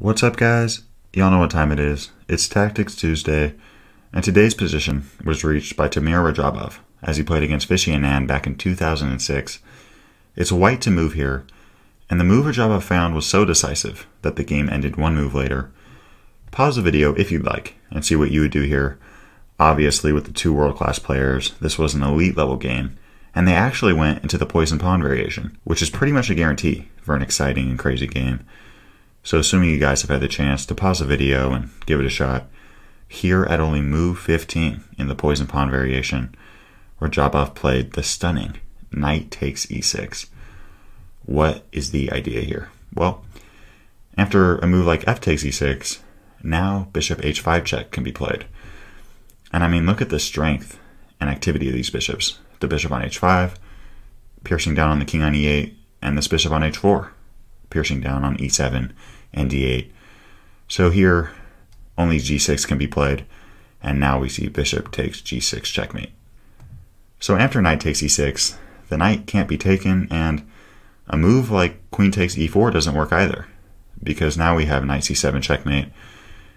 What's up, guys? Y'all know what time it is. It's Tactics Tuesday, and today's position was reached by Teimour Radjabov as he played against Vishy Anand back in 2006. It's white to move here, and the move Radjabov found was so decisive that the game ended one move later. Pause the video if you'd like and see what you would do here. Obviously, with the two world class players, this was an elite level game, and they actually went into the poison pawn variation, which is pretty much a guarantee for an exciting and crazy game. So, assuming you guys have had the chance to pause the video and give it a shot, here at only move 15 in the poison pawn variation, Radjabov played the stunning knight takes e6. What is the idea here? Well, after a move like f takes e6, now bishop h5 check can be played. And I mean, look at the strength and activity of these bishops. The bishop on h5, piercing down on the king on e8, and this bishop on h4, piercing down on e7 and d8. So here, only g6 can be played, and now we see bishop takes g6 checkmate. So after knight takes e6, the knight can't be taken, and a move like queen takes e4 doesn't work either, because now we have knight c7 checkmate,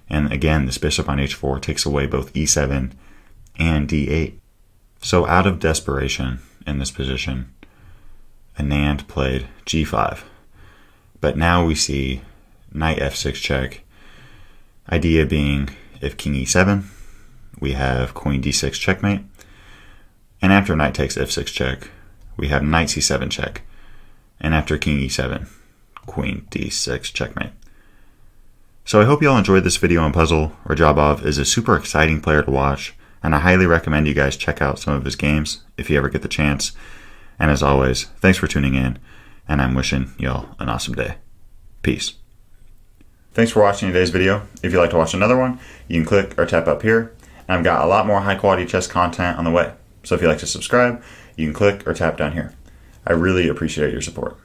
and again, this bishop on h4 takes away both e7 and d8. So out of desperation in this position, Anand played g5. But now we see knight f6 check. Idea being if king e7, we have queen d6 checkmate. And after knight takes f6 check, we have knight c7 check. And after king e7, queen d6 checkmate. So I hope you all enjoyed this video and puzzle. Radjabov is a super exciting player to watch, and I highly recommend you guys check out some of his games if you ever get the chance. And as always, thanks for tuning in, and I'm wishing y'all an awesome day. Peace. Thanks for watching today's video. If you'd like to watch another one, you can click or tap up here. And I've got a lot more high quality chess content on the way. So if you'd like to subscribe, you can click or tap down here. I really appreciate your support.